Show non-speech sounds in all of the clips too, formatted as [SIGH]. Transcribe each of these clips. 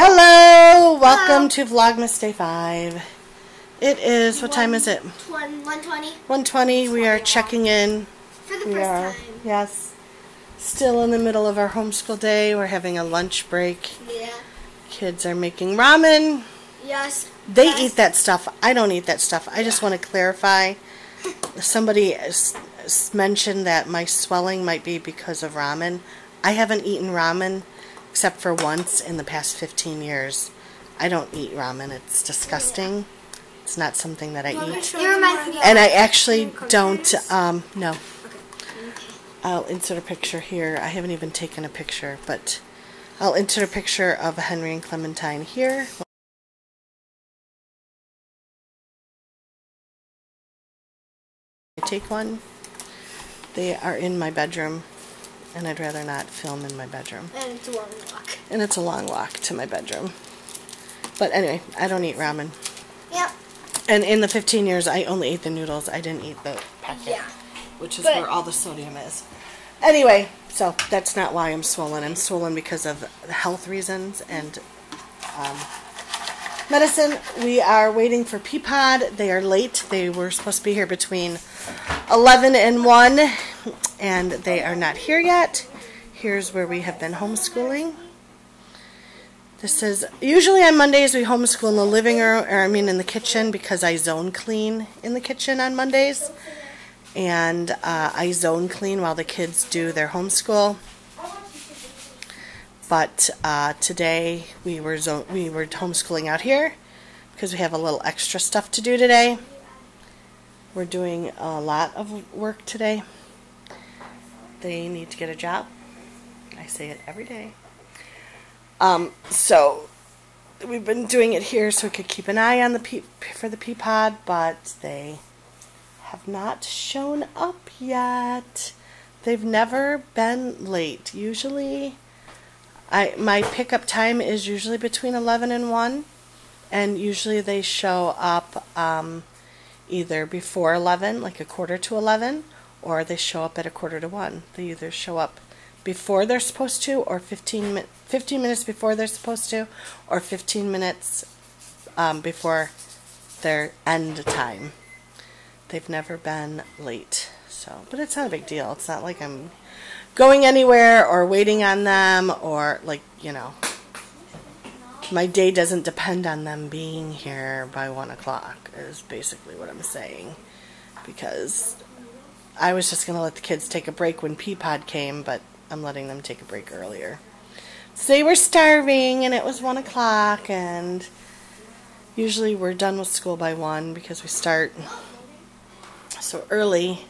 Hello, welcome to Vlogmas Day 5. It is, what time is it? 120 120. We are checking in. for the We first are, time. yes, still in the middle of our homeschool day. We're having a lunch break. Yeah. Kids are making ramen. Yes. They yes. eat that stuff. I don't eat that stuff. I just want to clarify. [LAUGHS] Somebody mentioned that my swelling might be because of ramen. I haven't eaten ramen except for once in the past 15 years. I don't eat ramen. It's disgusting. It's not something that I eat. It me And I actually don't, um, no. I'll insert a picture here. I haven't even taken a picture, but I'll insert a picture of Henry and Clementine here. I take one. They are in my bedroom, and I'd rather not film in my bedroom. and it's a long walk. And it's a long walk to my bedroom. But anyway, I don't eat ramen. Yep. And in the 15 years, I only ate the noodles. I didn't eat the packet, Yeah. which is But- where all the sodium is. Anyway, so that's not why I'm swollen. I'm swollen because of health reasons and um, medicine. We are waiting for Peapod. They are late. They were supposed to be here between 11 and 1, and they are not here yet. Here's where we have been homeschooling. This is usually on Mondays we homeschool in the living room, or I mean in the kitchen, because I zone clean in the kitchen on Mondays, and uh, I zone clean while the kids do their homeschool. But uh, today we were zone we were homeschooling out here because we have a little extra stuff to do today. We're doing a lot of work today. They need to get a job. I say it every day. Um, so we've been doing it here so we could keep an eye on the pea, for the Peapod, but they have not shown up yet. They've never been late. Usually, I my pickup time is usually between eleven and one, and usually they show up um, either before eleven, like a quarter to eleven, or they show up at a quarter to one. They either show up before they're supposed to, or 15, mi- 15 minutes before they're supposed to, or 15 minutes um, before their end time. They've never been late, so but it's not a big deal. It's not like I'm going anywhere or waiting on them or like you know. My day doesn't depend on them being here by one o'clock. Is basically what I'm saying, because I was just gonna let the kids take a break when Peapod came, but I'm letting them take a break earlier. So they were starving, and it was one o'clock, and usually we're done with school by one because we start so early,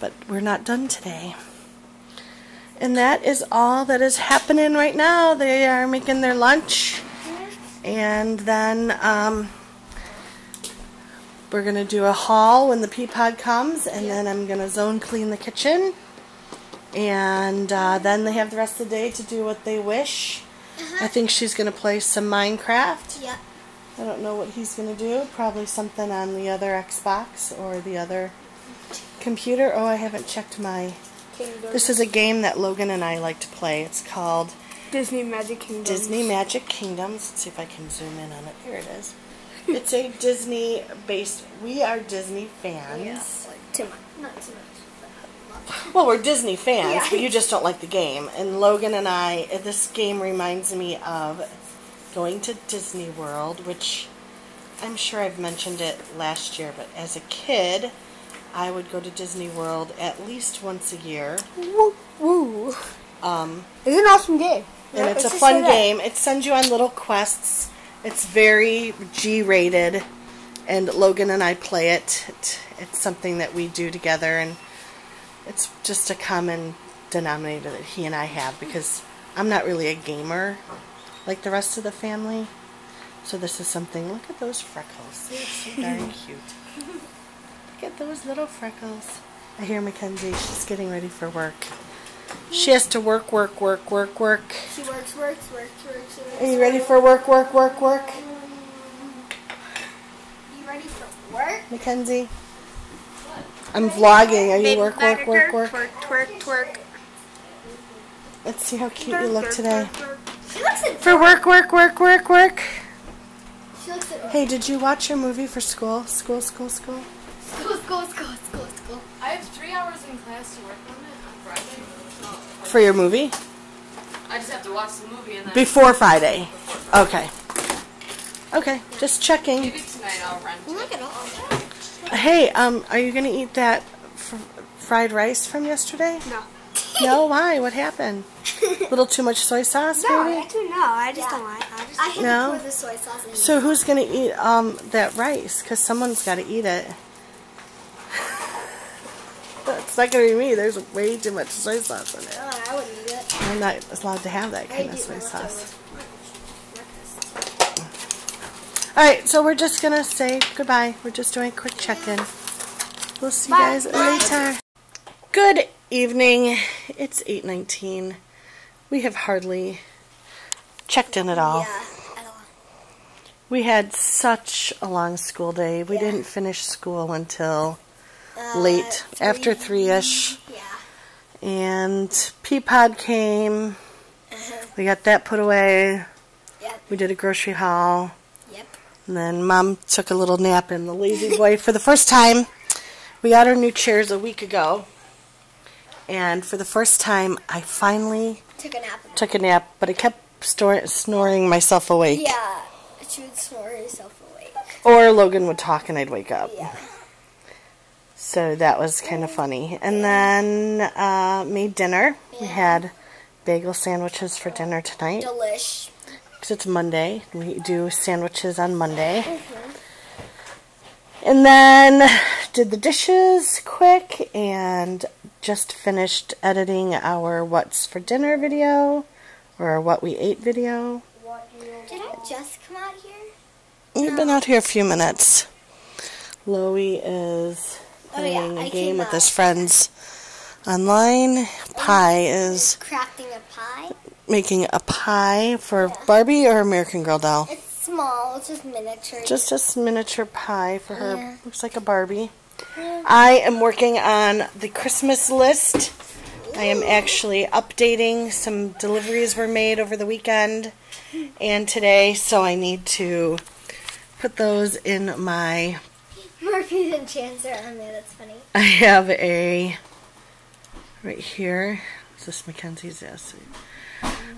but we're not done today. And that is all that is happening right now. They are making their lunch, and then um, we're gonna do a haul when the Peapod comes, and then I'm gonna zone clean the kitchen, and uh, then they have the rest of the day to do what they wish. I think she's gonna play some Minecraft. Yep. I don't know what he's gonna do. Probably something on the other Xbox or the other computer. Oh, I haven't checked my. This is a game that Logan and I like to play. It's called Disney Magic Kingdom. Disney Magic Kingdoms. Let's see if I can zoom in on it. Here it is. It's a Disney based. We are Disney fans. Too much. Not too much. Well, we're Disney fans, Yeah. but you just don't like the game. And Logan and I, this game reminds me of going to Disney World, which I'm sure I've mentioned it last year, but as a kid, I would go to Disney World at least once a year. Woo, woo. Um, It's an awesome game. and Yeah, it's a fun game. It sends you on little quests. It's very G-rated, and Logan and I play it. it. It's something that we do together, and it's just a common denominator that he and I have because I'm not really a gamer like the rest of the family. So this is something. Look at those freckles. They're so darn [LAUGHS] cute. Look at those little freckles. I hear Mackenzie. She's getting ready for work. She has to work, work, work, work, work. She works, works, works, works, works. Are you ready for work, work, work, work? You ready for work? Mackenzie? I'm vlogging. Are you work, work, work, work? Twerk, twerk, twerk. Let's see how cute you look today. She looks at For work, work, work, work, work. She looks at Hey, did you watch your movie for school? School, school, school? school, school, school, school, school. I have three hours in class to work on it on Friday. So For your movie? I just have to watch the movie and then Before Friday. Okay. Okay, just checking. maybe tonight I'll rent it. Look at all. Hey, um, are you gonna eat that fr- fried rice from yesterday? No. No, [LAUGHS] why? What happened? A little too much soy sauce, No, maybe? actually no. I just Yeah. don't like. I just. I had No? to pour the soy sauce in. So who's gonna eat um that rice? Cause someone's got to eat it. [LAUGHS] It's not gonna be me. There's way too much soy sauce in it. Oh, I wouldn't eat it. I'm not allowed to have that I kind of eat soy sauce. All right, so we're just gonna say goodbye. We're just doing a quick check-in. We'll see you guys later. Good evening. It's 8:19. We have hardly checked in at all. Yeah, I don't We had such a long school day. We Yeah. didn't finish school until uh, late, three- after three-ish, Yeah. And Peapod came. Uh-huh. We got that put away. Yep. We did a grocery haul. Yep. And then mom took a little nap in the lazy [LAUGHS] boy for the first time. We got our new chairs a week ago. And for the first time, I finally Took a nap. took a nap, but I kept snoring myself awake. Yeah. She would snore herself awake. Or Logan would talk and I'd wake up. Yeah. So that was kind of funny. And then uh, made dinner. We had bagel sandwiches for dinner tonight. Delish. because it's Monday. We do sandwiches on Monday. And then did the dishes quick and just finished editing our what's for dinner video or what we ate video. Did I just come out here? We've been out here a few minutes. Loey is Oh, yeah, playing I a game with his friends online. Pie is Crafting a pie. making a pie for Barbie or American Girl doll. It's small. It's just miniature. Just a miniature pie for her. Yeah. Looks like a Barbie. I am working on the Christmas list. I am actually updating. Some deliveries were made over the weekend and today, so I need to put those in my. Murphy's and Chance are on there. That's funny. I have a. Right here. Is this Mackenzie's? Yes.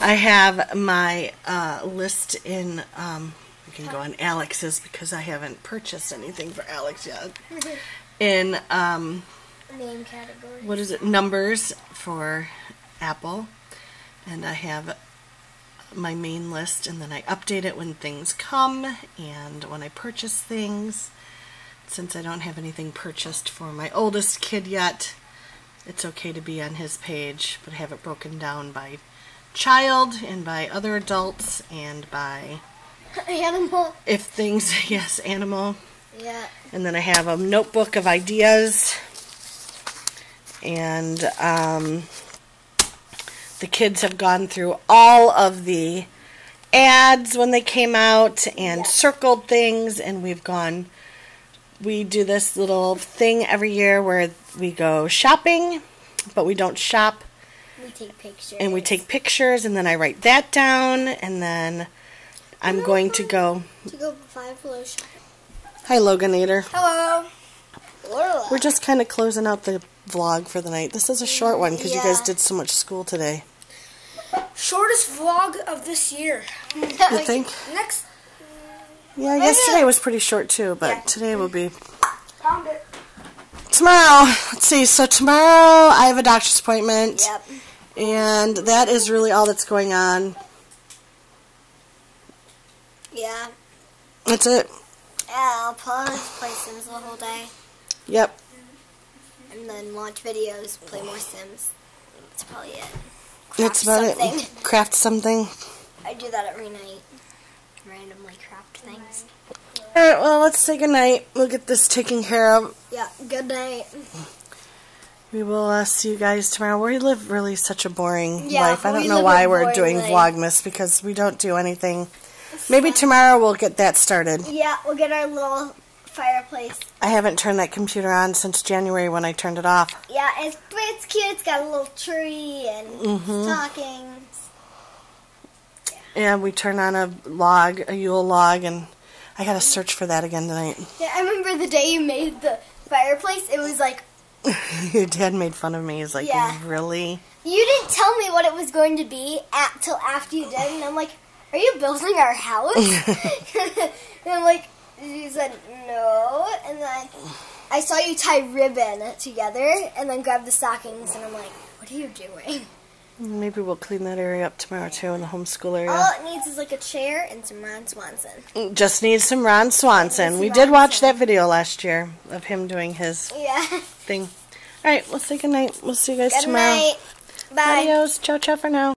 I have my uh, list in. Um, we can go on Alex's because I haven't purchased anything for Alex yet. [LAUGHS] In um, Name category. what is it? Numbers for Apple, and I have my main list, and then I update it when things come and when I purchase things. Since I don't have anything purchased for my oldest kid yet, it's okay to be on his page, but I have it broken down by child and by other adults and by [LAUGHS] Animal. if things, [LAUGHS] yes, animal. Yeah. And then I have a notebook of ideas. And um, the kids have gone through all of the ads when they came out and circled things. And we've gone, we do this little thing every year where we go shopping, but we don't shop. We take pictures. And we take pictures, and then I write that down. And then I'm going to go. to go Five Below shopping. Hi, Loganator. Hello. We're just kind of closing out the vlog for the night. This is a short one because you guys did so much school today. Shortest vlog of this year. You think? [LAUGHS] Next. Yeah, yesterday was pretty short too, but Yeah. today will be Found it. tomorrow. Let's see. So tomorrow I have a doctor's appointment, Yep. and that is really all that's going on. Yeah. That's it. Yeah, I'll probably play Sims the whole day. Yep. And then watch videos, play more Sims. That's probably it. That's about something. it. Craft something. I do that every night. Randomly craft things. All right. Well, let's say goodnight. We'll get this taken care of. Yeah, good night. We will uh, see you guys tomorrow. We live really such a boring Yeah, life. I don't know why we're doing life. Vlogmas because we don't do anything. Maybe tomorrow we'll get that started. Yeah, we'll get our little fireplace. I haven't turned that computer on since January when I turned it off. Yeah, it's it's cute. It's got a little tree and Mm-hmm. stockings. Yeah, we turn on a log, a Yule log, and I gotta search for that again tonight. Yeah, I remember the day you made the fireplace. It was like [LAUGHS] Your dad made fun of me. He's like, Yeah. really? you didn't tell me what it was going to be at, till after you did, and I'm like, "Are you building our house?" [LAUGHS] [LAUGHS] and I'm like, "You said no," and then I saw you tie ribbon together, and then grab the stockings, and I'm like, "What are you doing?" Maybe we'll clean that area up tomorrow too in the homeschool area. All it needs is like a chair and some Ron Swanson. Just needs some Ron Swanson. Some We Ron did watch Swanson. that video last year of him doing his Yeah. thing. All right, we'll say good night. We'll see you guys Good tomorrow. night. Bye. Adios. Ciao, ciao for now.